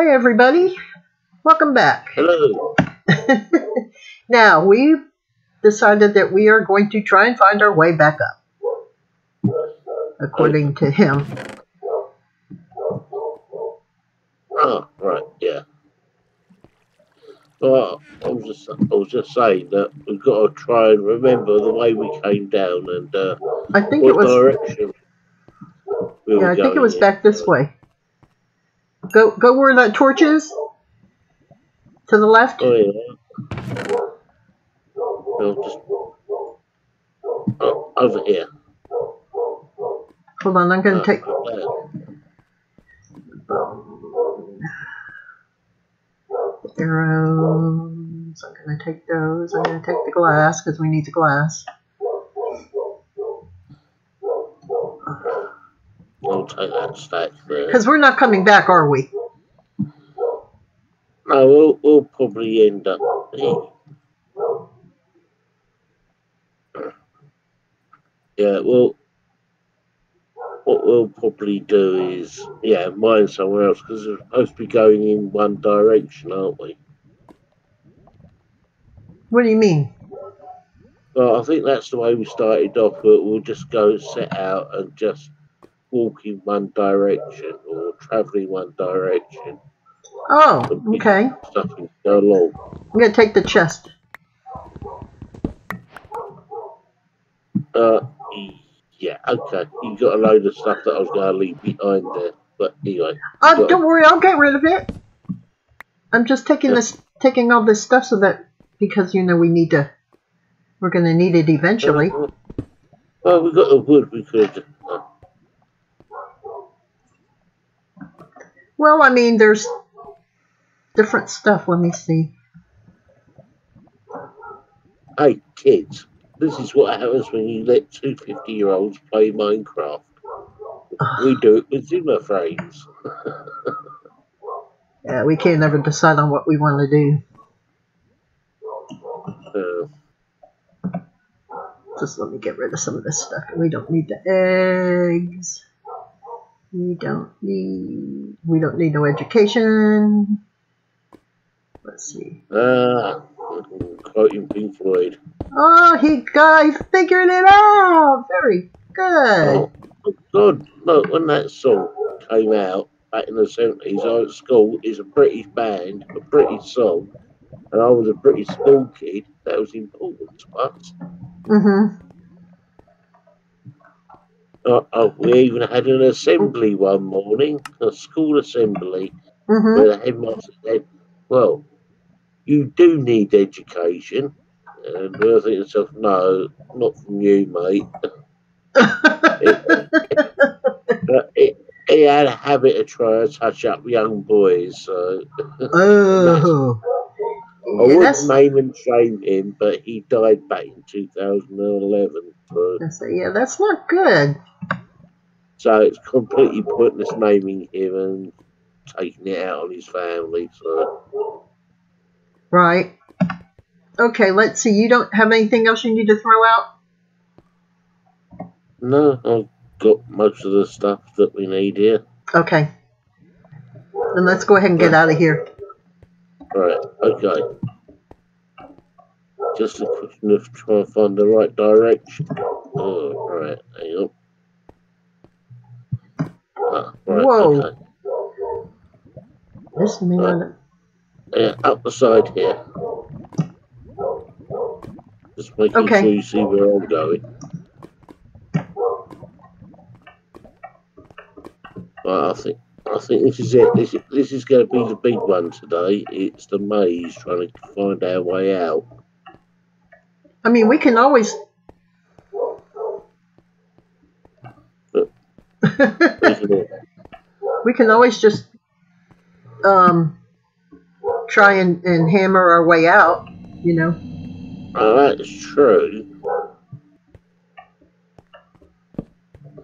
Hey everybody, welcome back. Hello. now we decided that we are going to try and find our way back up, according to him. Oh, right, yeah. Well, I was just I was just saying that we've got to try and remember the way we came down and uh, I think what it was. direction. We were Yeah, I think it was in. back this way. Go, go where that torch is. To the left. Oh yeah. Well, just oh, over here. Hold on, I'm going Uh, to take. arrows. I'm to take those. I'm going to take the glass because we need the glass. I'll take that stack there. Because we're not coming back, are we? No, we'll, we'll probably end up here. Yeah, well, what we'll probably do is, yeah, mine somewhere else because we're supposed to be going in one direction, aren't we? What do you mean? Well, I think that's the way we started off. But we'll just go set out and just walk in one direction or traveling one direction. Oh, okay. Stuff and go along. I'm going to take the chest. Uh, yeah, okay. You got a load of stuff that I was going to leave behind there, but anyway. Uh, don't worry, I'll get rid of it. I'm just taking this, taking all this stuff so that because you know we need to, we're going to need it eventually. Well, we got the wood. We could. Uh, Well, I mean, there's different stuff. Let me see. hey, kids, this is what happens when you let two 50 year olds play Minecraft. We do it with Zimmer frames. Yeah, we can't ever decide on what we want to do. Uh, Just let me get rid of some of this stuff. We don't need the eggs. We don't need. We don't need no education. Let's see. ah, quoting Pink Floyd. Oh, he guy figured it out. Very good. Oh, God, look, when that song came out back in the 70s, I was at school, it's a British band, a British song, and I was a British school kid. That was important to us. Mhm. Uh, oh, we even had an assembly one morning, a school assembly, Mhm. where the headmaster said, Well, you do need education. And I think to myself, No, not from you, mate. But it, he had a habit of trying to touch up young boys, so oh. I Yeah, wouldn't name and shame him, but he died back in 2011. So, that's yeah, that's not good. so it's completely pointless naming him and taking it out on his family. So Right. Okay, let's see. You don't have anything else you need to throw out? no, I've got most of the stuff that we need here. Okay. Then let's go ahead and get out of here. Right, okay. Just a question of trying to find the right direction. Oh, right, hang on. Ah, right, Whoa. okay. This may not. Yeah, up the side here. Just making Okay. sure you see where I'm going. Right, I think I think this is it. This this is going to be the big one today. It's the maze trying to find our way out. I mean, we can always. We can always just um, try and, and hammer our way out, you know. Oh, that's true.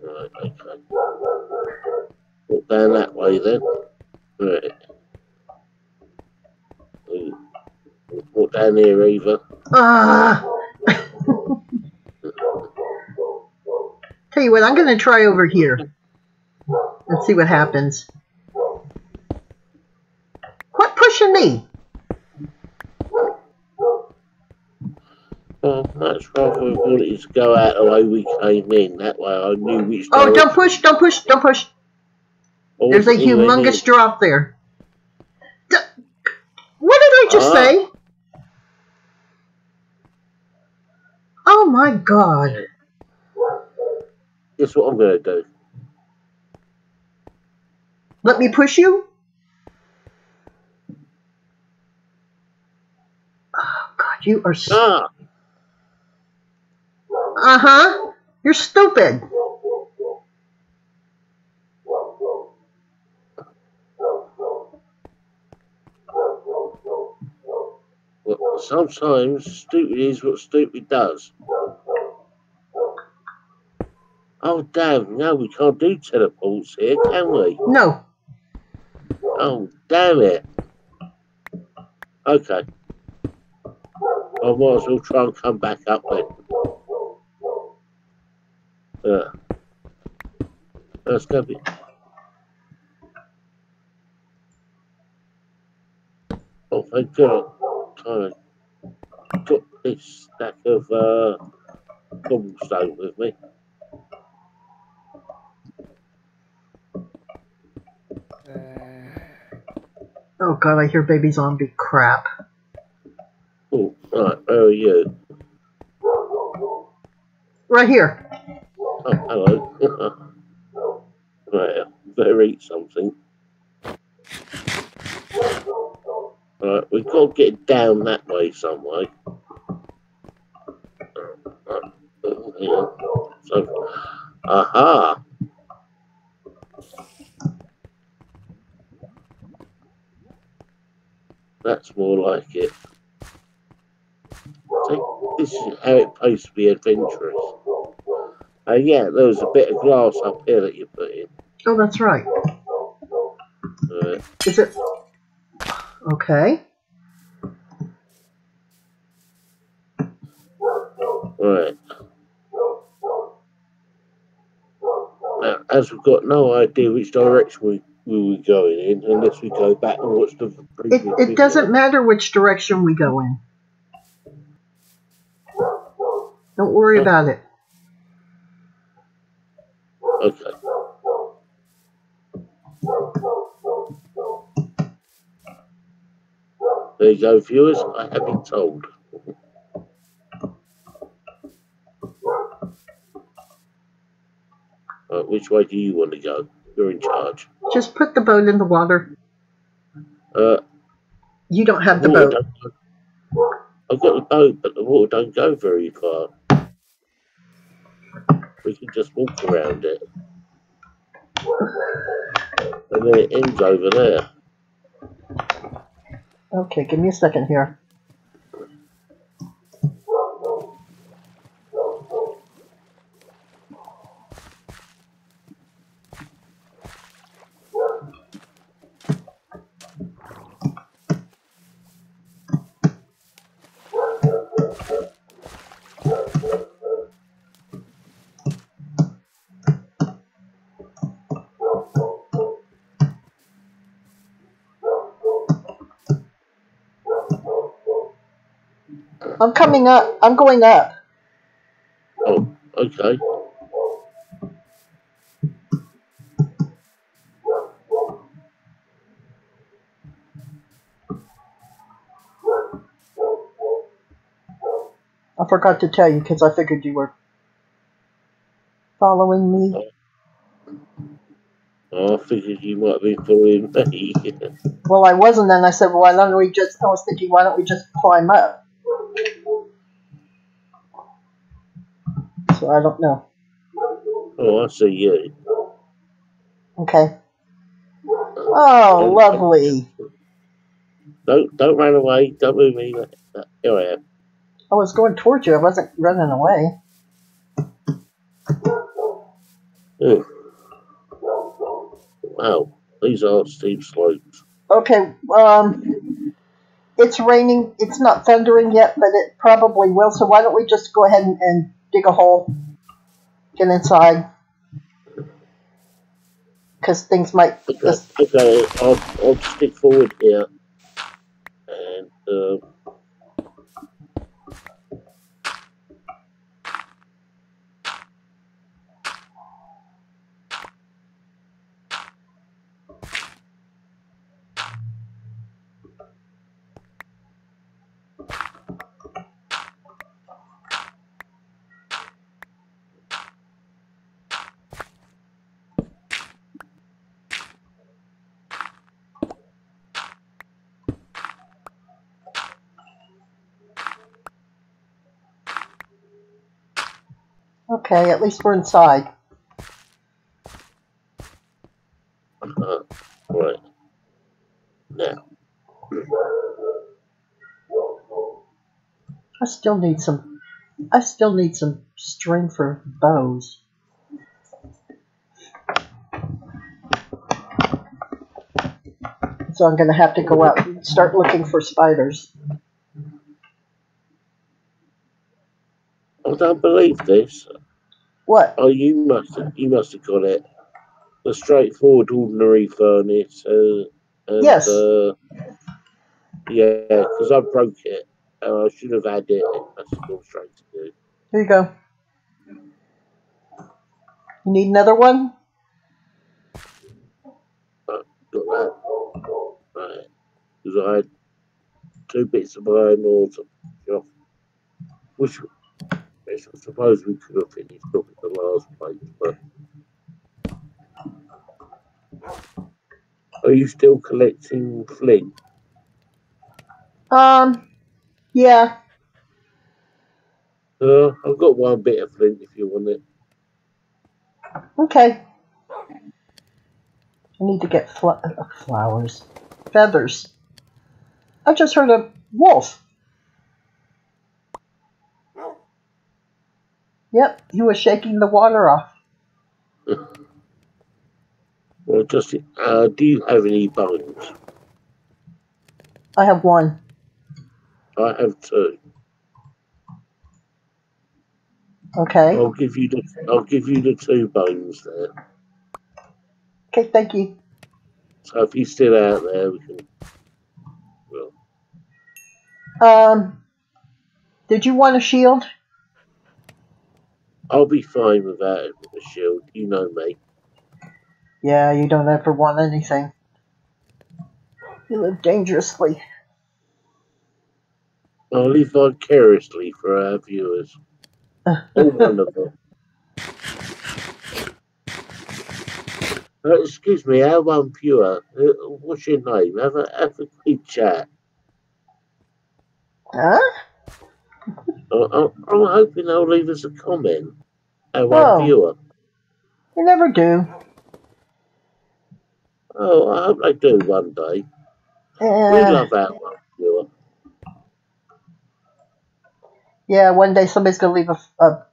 Right, okay. Walk down that way then. Right. Walk down here, Eva. Ah! Tell you what, I'm going to try over here and see what happens. Quit pushing me? Well, much rather we wanted to go out the way we came in. That way I knew which Oh, don't push, don't push, don't push. I There's a humongous drop there. D- What did I just Ah. say? Oh my god. Guess what I'm to do? Let me push you? Oh god, you are. s- Ah! Uh huh. You're stupid. Well, sometimes stupid is what stupid does. Oh, damn. No, we can't do teleports here, can we? No. Oh, damn it. Okay. I might as well try and come back up then. Yeah. That's gonna be. Oh, thank God. I got this stack of uh, cobblestone with me. Oh god, I hear baby zombie crap. Oh, right, where are you? Right here. Oh, hello. right, better eat something. Right, we've got to get down that way some way. Right, yeah. So, aha! That's more like it. This is how it pays to be adventurous. Uh, yeah, there was a bit of glass up here that you put in. Oh, that's right. Uh, Is it? Okay. right. Now, as we've got no idea which direction we, we were going in, unless we go back and watch the previous It, it video. doesn't matter which direction we go in. Don't worry about it. Okay. There you go, viewers. I have been told. Which way do you want to go? You're in charge. Just put the boat in the water. Uh, You don't have the boat. I've got the boat, but the water don't go very far. We can just walk around it. And then it ends over there. Okay, give me a second here. I'm coming up. I'm going up. Oh, okay. I forgot to tell you because I figured you were following me. Oh, I figured you might be following me. Well, I wasn't, and I said, well, why don't we just, I was thinking, why don't we just climb up? So I don't know. oh, I see you. Okay. Oh, lovely. Don't don't run away. Don't move me. Here I am. I was going towards you. I wasn't running away. Oh. Wow, these are steep slopes. Okay, um, it's raining. It's not thundering yet, but it probably will. So why don't we just go ahead and, and dig a hole, get inside, because things might. Okay, Just, okay I'll, I'll stick forward here. and uh, Okay, at least we're inside. uh, right now. I still need some. I still need some string for bows. So I'm gonna have to go out and start looking for spiders. I don't believe this. What? Oh, you must have, you must have got it. The straightforward ordinary furnace. Uh, and, Yes. Uh, yeah, because I broke it. Uh, I should have had it. That's all straight to do. Here you go. You need another one? Got that. Right. Because I had two bits of iron ore to off. Which, which I suppose we could have finished up at the last place, but. Are you still collecting flint? Um, yeah. Uh, I've got one bit of flint if you want it. Okay. I need to get fl- uh, flowers, feathers. I just heard a wolf. Yep, he was shaking the water off. Well, just uh, do you have any bones? I have one. I have two. Okay. I'll give you the I'll give you the two bones there. Okay, thank you. So if he's still out there, we can. Well, Um, did you want a shield? I'll be fine without it with a shield. You know me. Yeah, you don't ever want anything. You live dangerously. I'll live vicariously for our viewers. All one of them. Uh, excuse me, our one viewer. Uh, what's your name? Have a have a quick chat. Huh? I'm hoping they'll leave us a comment. Our Oh. viewer. They never do. Oh, I hope they do one day. We Eh, love our one viewer. yeah, one day somebody's gonna leave a, a,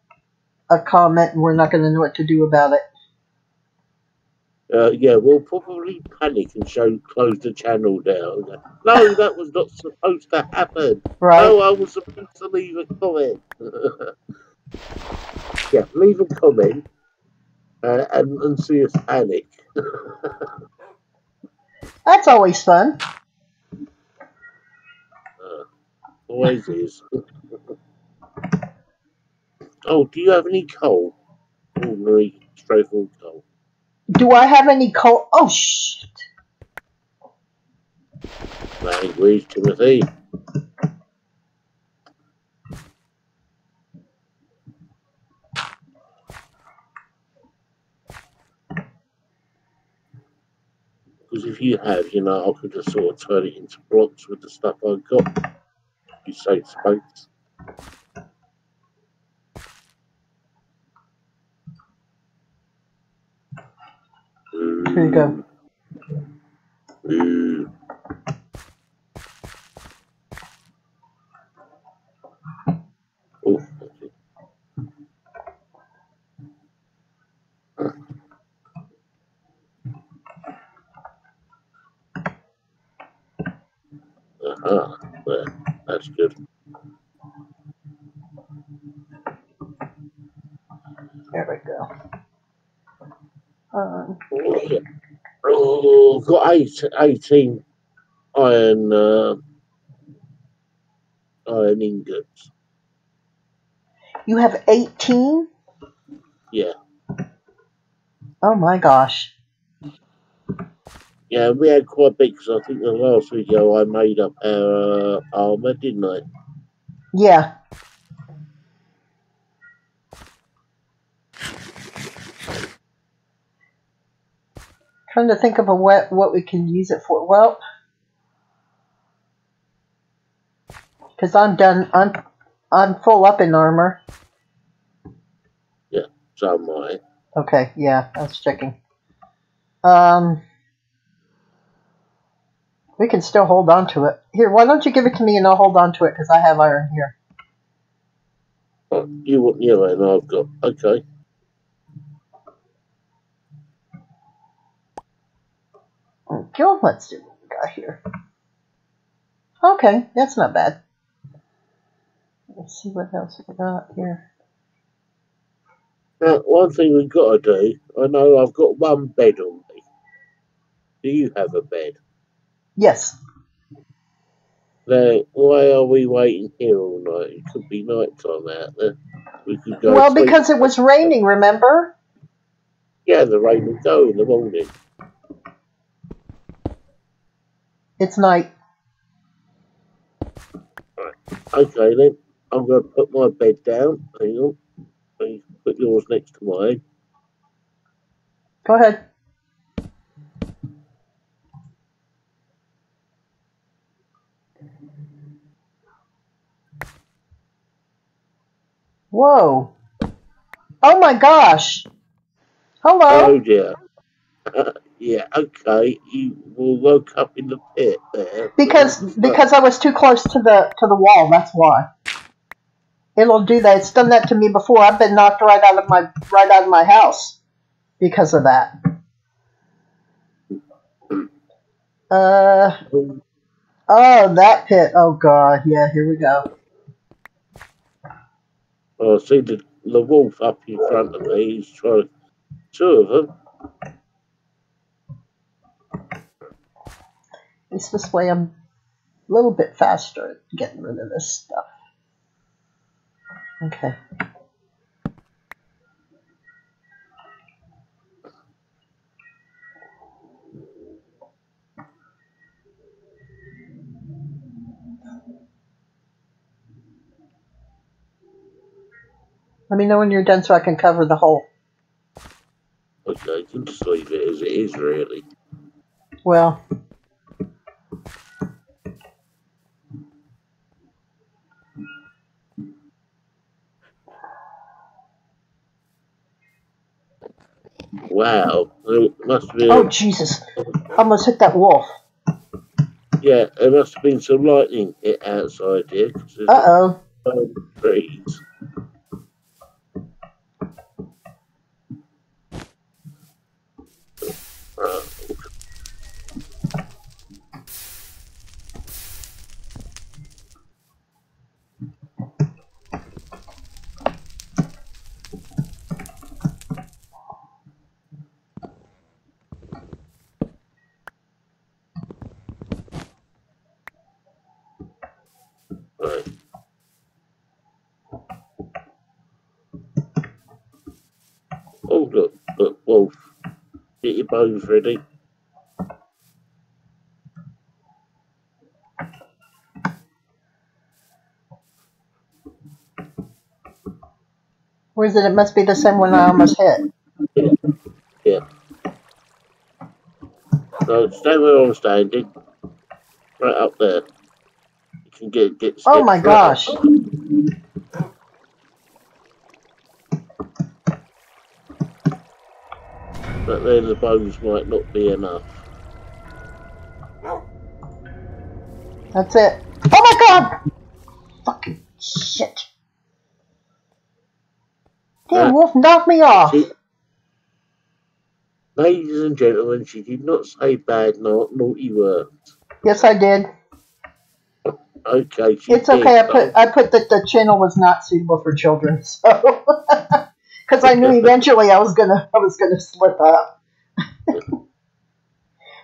a comment and we're not gonna know what to do about it. Uh, yeah, we'll probably panic and show close the channel down. No, that was not supposed to happen. Right? No, I was supposed to leave a comment. yeah, leave a comment uh, and, and see us panic. That's always fun. Always is. oh, do you have any coal? Oh, Ordinary, straightforward coal. Do I have any coal? Oh, shit. Language, Timothy. Because if you have, you know, I could just sort of turn it into blocks with the stuff I've got. You save space. You go. Oh. Uh-huh. That's good. There we go. Oh. Oh, got eight, 18 iron uh, iron ingots. You have 18? Yeah. Oh my gosh. Yeah, we had quite big because I think the last video I made up our uh, armour, didn't I? Yeah. Trying to think of a what what we can use it for. Well, because I'm done. I'm I'm full up in armor. Yeah, so am I. Okay, yeah, I was checking. Um, we can still hold on to it. Here, why don't you give it to me and I'll hold on to it because I have iron here. Oh, you want yellow and I've got. Okay. Okay, let's see what we got here. Okay, that's not bad. Let's see what else we got here. Now, one thing we've got to do, I know I've got one bed on me. Do you have a bed? Yes. Now, why are we waiting here all night? It could be night time out there. We could go. Well, because it was raining, remember? Yeah, the rain will go in the morning. It's night. Okay, then. I'm going to put my bed down. Hang on. You Put yours next to mine. Go ahead. Whoa. Oh my gosh. Hello. Oh, dear. yeah, okay. You will woke up in the pit there. Because because I was too close to the to the wall, that's why. It'll do that. It's done that to me before. I've been knocked right out of my right out of my house because of that. Uh oh, that pit. Oh god, yeah, here we go. I see the, the wolf up in front of me. He's trying. Two of them. It's this way I'm a little bit faster at getting rid of this stuff. Okay. Let me know when you're done so I can cover the hole. Okay, you can just leave it as it is, really. Well, Wow. There must have been. oh Jesus, I almost hit that wall. Yeah, there must have been some lightning hit outside here. Uh oh. trees. Right. Right. Oh, look, look, Wolf. Get your bows ready. Where is it? It must be the same one I almost hit. Yeah. So stay where I'm standing. Right up there. Get get. Oh steps my right gosh. But then the bows might not be enough. That's it. Oh my god! Fucking shit. Damn, Uh, wolf knocked me off. She, ladies and gentlemen, she did not say bad, na- naughty words. Yes, I did. Okay. it's did, okay. I put I put that the channel was not suitable for children, so because I knew eventually I was gonna I was gonna slip up. the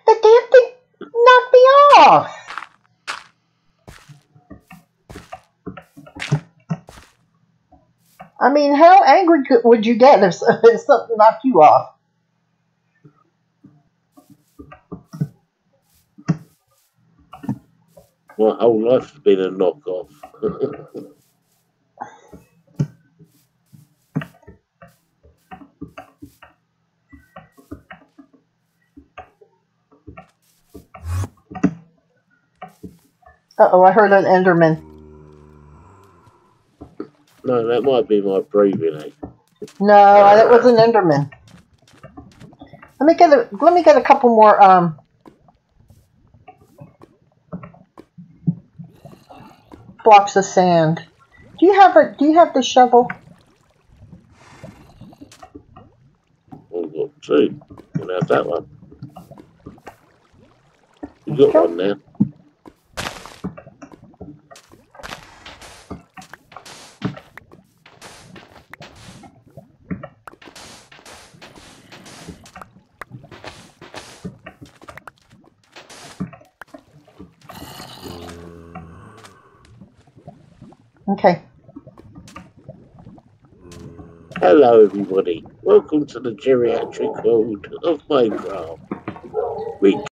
damn thing knocked me off. I mean, how angry could, would you get if, if something knocked you off? My whole life's been a knockoff. Uh oh, I heard an Enderman. no, that might be my breathing ache. No, that was an Enderman. Let me get a let me get a couple more um blocks of sand. Do you have a do you have the shovel? I've got two. We'll have that one. You got one now. Okay. Hello, everybody. Welcome to the geriatric world of Minecraft. We